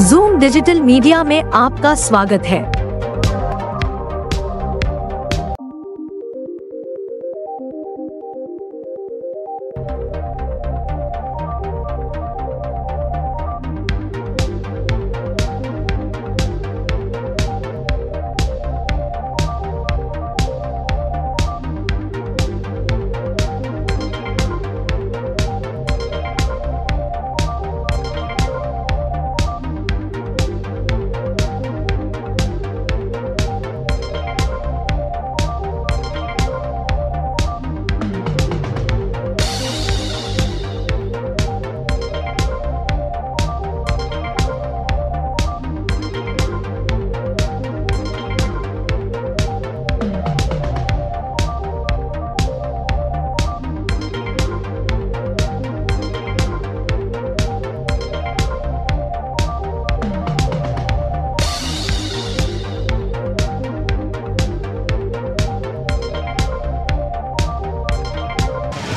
Zoom digital media में आपका स्वागत है।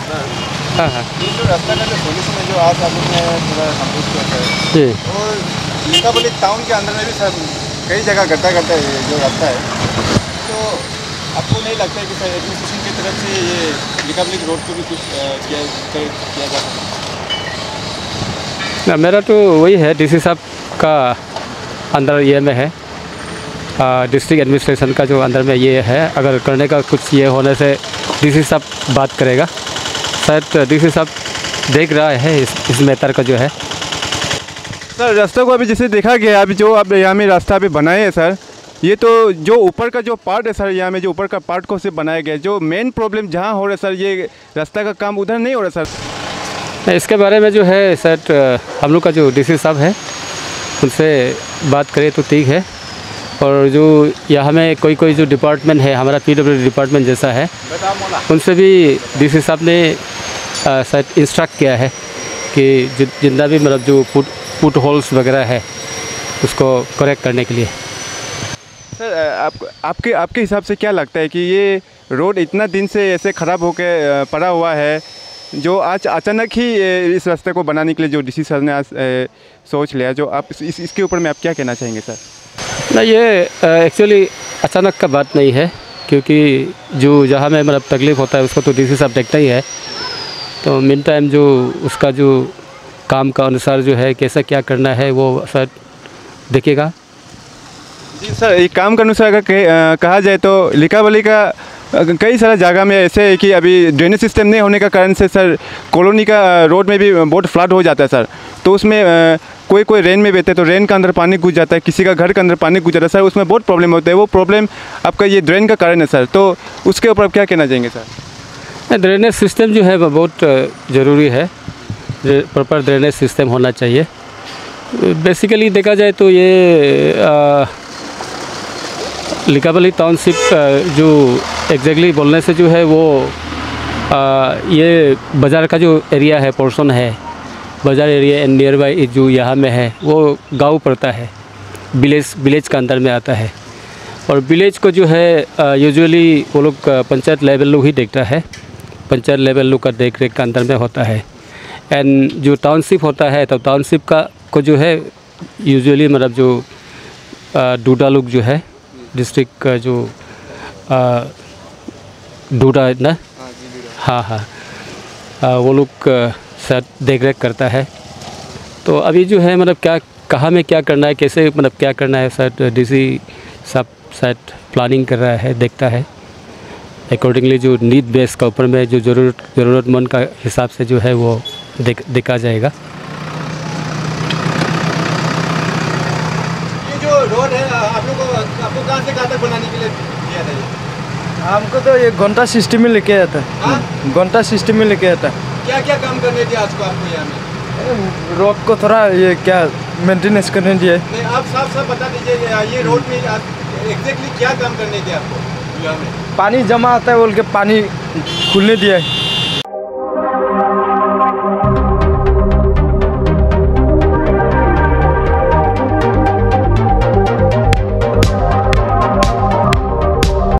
हाँ हाँ। ये जो रास्ता का सोल्यूशन है जो आज आप ने पूरा कंप्लीट किया है जी। और टाउन के अंदर में भी सर कई जगह गड्ढा गड्ढा है जो रास्ता है। तो आपको नहीं लगता है कि सर एडमिनिस्ट्रेशन की तरफ़ से ये रोड को भी कुछ किया किया जा सकता ना मेरा तो वही है डीसी साहब का अंदर ये में है। डिस्ट्रिक्ट एडमिनिस्ट्रेशन का जो अंदर में ये है अगर करने का कुछ ये होने से डीसी साहब बात करेगा। शायद डीसी साहब देख रहा है इस इस मैटर का जो है। सर रास्ता को अभी जैसे देखा गया अभी जो अब यहाँ में रास्ता अभी बनाए हैं सर ये तो जो ऊपर का जो पार्ट है सर यहाँ में जो ऊपर का पार्ट को सिर्फ़ बनाया गया है जो मेन प्रॉब्लम जहाँ हो रहा है सर ये रास्ता का काम उधर नहीं हो रहा सर। इसके बारे में जो है सर हम लोग का जो डीसी साहब है उनसे बात करें तो ठीक है। और जो यहाँ में कोई कोई जो डिपार्टमेंट है हमारा पी डिपार्टमेंट जैसा है उनसे भी डी सी साहब ने शायद इंस्ट्रक्ट किया है कि जितना भी मतलब जो पुट पुट होल्स वगैरह है उसको करेक्ट करने के लिए। सर आप आपके आपके हिसाब से क्या लगता है कि ये रोड इतना दिन से ऐसे ख़राब होकर पड़ा हुआ है जो आज अचानक ही इस रास्ते को बनाने के लिए जो डीसी सर ने आज सोच लिया जो आप इस, इसके ऊपर में आप क्या कहना चाहेंगे सर? ना ये एक्चुअली अचानक का बात नहीं है, क्योंकि जो जहाँ में मतलब तकलीफ़ होता है उसको तो डीसी साहब देखता ही है। तो मिन टाइम जो उसका जो काम का अनुसार जो है, कैसा क्या करना है, वो सर देखेगा जी सर, एक काम के अनुसार अगर कहा जाए तो लिकावली का कई सारा जगह में ऐसे है कि अभी ड्रेनेज सिस्टम नहीं होने का कारण से सर कॉलोनी का रोड में भी बहुत फ्लड हो जाता है सर। तो उसमें कोई कोई रेन में बहते हैं तो रेन का अंदर पानी घुस जाता है किसी का घर के अंदर पानी घुस जाता है सर उसमें बहुत प्रॉब्लम होता है वो प्रॉब्लम आपका ये ड्रेन का कारण है सर। तो उसके ऊपर आप क्या कहना चाहेंगे सर? ड्रेनेज सिस्टम जो है वह बहुत ज़रूरी है। प्रॉपर ड्रेनेज सिस्टम होना चाहिए। बेसिकली देखा जाए तो ये लिकाबली टाउनशिप जो एग्जैक्टली बोलने से जो है वो अ, ये बाज़ार का जो एरिया है पोर्शन है बाज़ार एरिया एंड नियर बाई जो यहाँ में है वो गाँव पड़ता है। विलेज विलेज का अंदर में आता है। और विलेज को जो है यूजुअली वो लोग पंचायत लेवल लोग ही देखता है। पंचायत लेवल लोग का देख रेख का अंदर में होता है। एंड जो टाउनशिप होता है तो टाउनशिप का को जो है यूजुअली मतलब जो डूडा लोग जो है डिस्ट्रिक्ट का जो डूडा है ना? हाँ हाँ वो लोग शायद देख रेख करता है। तो अभी जो है मतलब क्या कहाँ में क्या करना है कैसे मतलब क्या करना है शायद डीसी सब शायद प्लानिंग कर रहा है देखता है। अकॉर्डिंगली जो नीड बेस का ऊपर में जो ज़रूरत ज़रूरतमंद का हिसाब से जो है वो देख देखा जाएगा। ये जो रोड है आप लोग को आपको कहाँ से कहाँ तक बनाने के लिए दिया था हमको तो ये घंटा सिस्टम में लेके आता हाँ? है? घंटा सिस्टम में लेके आता है क्या क्या काम करने दिया आज को आपको यहाँ में? रोड को थोड़ा ये क्या मेंटेनेंस करने दिया नहीं आप साफ़ साफ़ बता दीजिए ये- ये रोड में एग्जैक्टली क्या काम करने दिया आपको यहाँ में? पानी जमा आता है बोल के पानी खुलने दिया है।